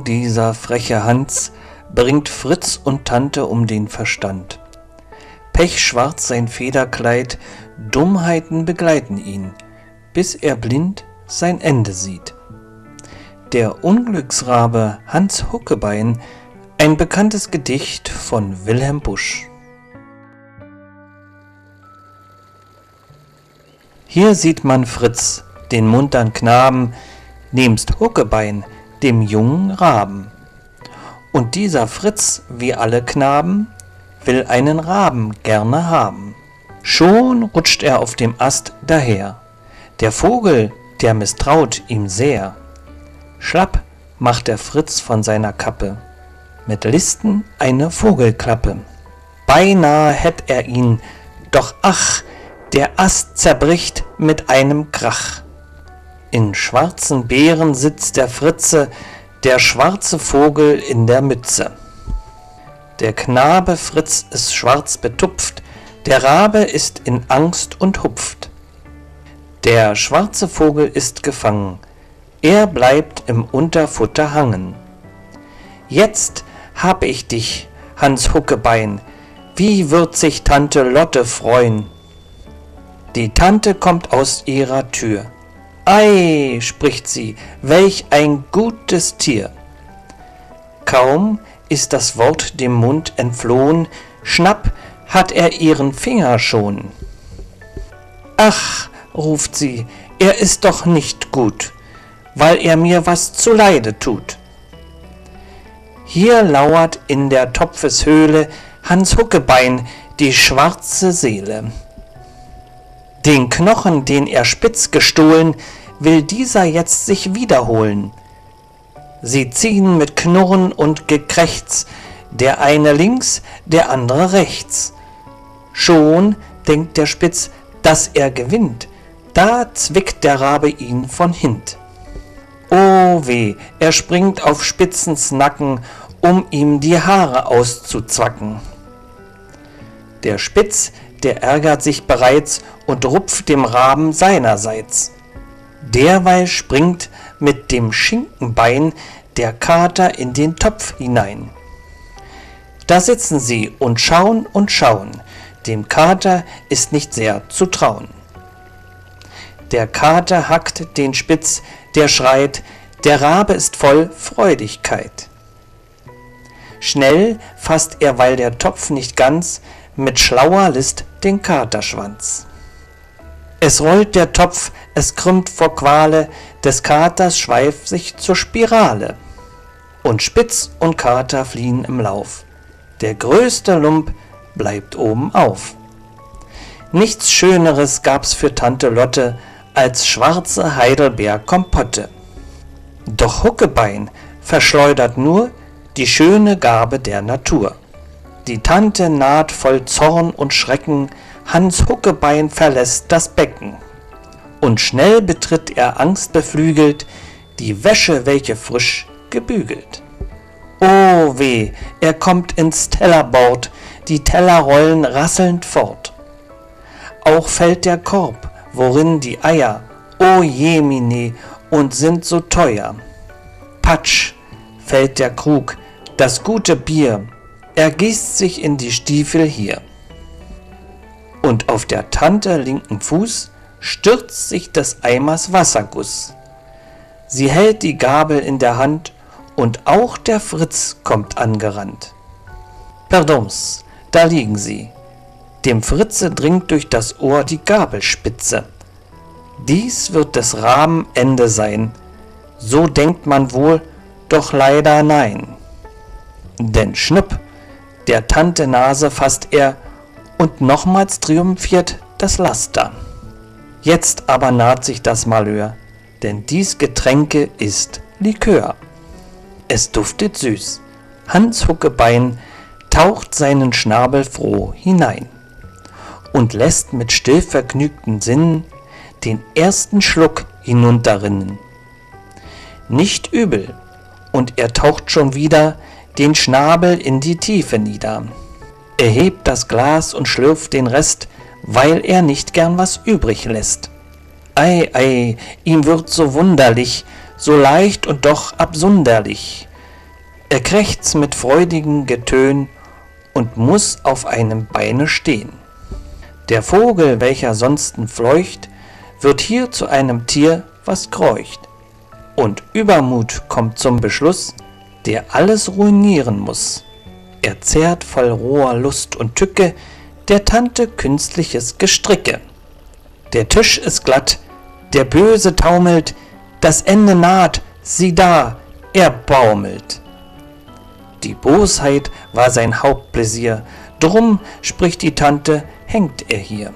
dieser freche Hans bringt Fritz und Tante um den Verstand. Pechschwarz sein Federkleid, Dummheiten begleiten ihn, bis er blind sein Ende sieht. Der Unglücksrabe Hans Huckebein, ein bekanntes Gedicht von Wilhelm Busch. Hier sieht man Fritz, den muntern Knaben, nebst Huckebein, dem jungen Raben. Und dieser Fritz, wie alle Knaben, will einen Raben gerne haben. Schon rutscht er auf dem Ast daher. Der Vogel, der misstraut ihm sehr. Schlapp macht der Fritz von seiner Kappe, mit Listen eine Vogelklappe. Beinahe hätt er ihn, doch ach, der Ast zerbricht mit einem Krach. In schwarzen Beeren sitzt der Fritze, der schwarze Vogel in der Mütze. Der Knabe Fritz ist schwarz betupft, der Rabe ist in Angst und hupft. Der schwarze Vogel ist gefangen, er bleibt im Unterfutter hangen. Jetzt hab ich dich, Hans Huckebein, wie wird sich Tante Lotte freuen? Die Tante kommt aus ihrer Tür. Ei, spricht sie, welch ein gutes Tier. Kaum ist das Wort dem Mund entflohen, schnapp hat er ihren Finger schon. Ach, ruft sie, er ist doch nicht gut, weil er mir was zuleide tut. Hier lauert in der Topfeshöhle Hans Huckebein die schwarze Seele. Den Knochen, den er spitz gestohlen, will dieser jetzt sich wiederholen. Sie ziehen mit Knurren und Gekrächz, der eine links, der andere rechts. Schon denkt der Spitz, dass er gewinnt, da zwickt der Rabe ihn von hint. Oh weh, er springt auf Spitzens Nacken, um ihm die Haare auszuzwacken. Der Spitz, der ärgert sich bereits und rupft dem Raben seinerseits. Derweil springt mit dem Schinkenbein der Kater in den Topf hinein. Da sitzen sie und schauen und schauen, dem Kater ist nicht sehr zu trauen. Der Kater hackt den Spitz, der schreit, der Rabe ist voll Freudigkeit. Schnell fasst er, weil der Topf nicht ganz, mit schlauer List den Katerschwanz. Es rollt der Topf, es krümmt vor Quale, des Katers Schweif sich zur Spirale. Und Spitz und Kater fliehen im Lauf. Der größte Lump bleibt oben auf. Nichts Schöneres gab's für Tante Lotte als schwarze Heidelbeerkompotte. Doch Huckebein verschleudert nur die schöne Gabe der Natur. Die Tante naht voll Zorn und Schrecken, Hans Huckebein verlässt das Becken. Und schnell betritt er angstbeflügelt die Wäsche, welche frisch gebügelt. Oh weh, er kommt ins Tellerbord, die Teller rollen rasselnd fort. Auch fällt der Korb, worin die Eier, o oh jemine, und sind so teuer. Patsch, fällt der Krug, das gute Bier, ergießt sich in die Stiefel hier und auf der Tante linken Fuß stürzt sich des Eimers Wasserguss. Sie hält die Gabel in der Hand und auch der Fritz kommt angerannt. Pardons, da liegen sie. Dem Fritze dringt durch das Ohr die Gabelspitze. Dies wird des Raben Ende sein. So denkt man wohl, doch leider nein. Denn schnupp, der Tante Nase fasst er und nochmals triumphiert das Laster. Jetzt aber naht sich das Malheur, denn dies Getränke ist Likör. Es duftet süß. Hans Huckebein taucht seinen Schnabel froh hinein und lässt mit stillvergnügten Sinnen den ersten Schluck hinunterrinnen. Nicht übel, und er taucht schon wieder den Schnabel in die Tiefe nieder. Er hebt das Glas und schlürft den Rest, weil er nicht gern was übrig lässt. Ei, ei, ihm wird so wunderlich, so leicht und doch absunderlich. Er krächzt mit freudigem Getön und muss auf einem Beine stehn. Der Vogel, welcher sonsten fleucht, wird hier zu einem Tier, was kreucht. Und Übermut kommt zum Beschluss, der alles ruinieren muss. Er zehrt voll roher Lust und Tücke der Tante künstliches Gestricke. Der Tisch ist glatt, der Böse taumelt, das Ende naht, sieh da, er baumelt. Die Bosheit war sein Hauptpläsier, drum, spricht die Tante, hängt er hier.